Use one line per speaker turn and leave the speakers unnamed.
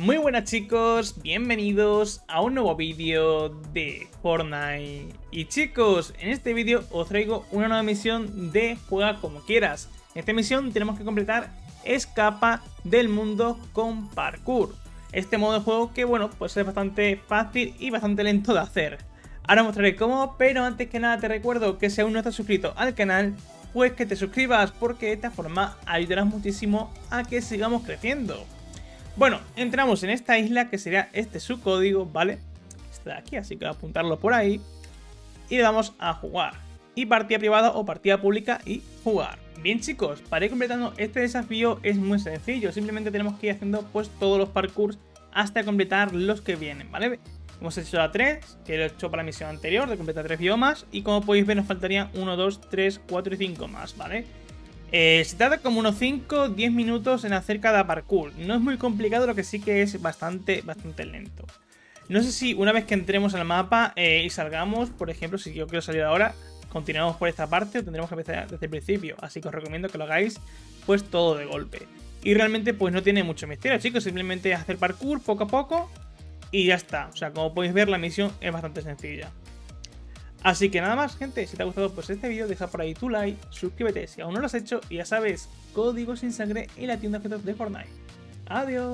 Muy buenas chicos, bienvenidos a un nuevo vídeo de Fortnite. Y chicos, en este vídeo os traigo una nueva misión de Juega como quieras. En esta misión tenemos que completar Escapa del mundo con parkour. Este modo de juego que bueno, pues es bastante fácil y bastante lento de hacer. Ahora mostraré cómo, pero antes que nada te recuerdo que si aún no estás suscrito al canal pues que te suscribas porque de esta forma ayudarás muchísimo a que sigamos creciendo bueno, entramos en esta isla que sería este su código, ¿vale? Está aquí, así que voy a apuntarlo por ahí. Y le damos a jugar. Y partida privada o partida pública y jugar. Bien chicos, para ir completando este desafío es muy sencillo. Simplemente tenemos que ir haciendo pues todos los parkours hasta completar los que vienen, ¿vale? Hemos hecho a 3, que lo he hecho para la misión anterior, de completar 3 biomas. Y como podéis ver nos faltarían 1, 2, 3, 4 y 5 más, ¿vale? Eh, se tarda como unos 5-10 minutos en hacer cada parkour. No es muy complicado, lo que sí que es bastante, bastante lento. No sé si una vez que entremos al mapa eh, y salgamos, por ejemplo, si yo quiero salir ahora, continuamos por esta parte o tendremos que empezar desde el principio. Así que os recomiendo que lo hagáis pues todo de golpe. Y realmente pues no tiene mucho misterio, chicos. Simplemente hacer parkour poco a poco y ya está. O sea, como podéis ver la misión es bastante sencilla. Así que nada más, gente, si te ha gustado pues este vídeo, deja por ahí tu like, suscríbete si aún no lo has hecho y ya sabes, código sin sangre en la tienda de Fortnite. Adiós.